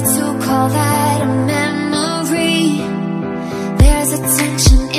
to call that a memory. There's a tension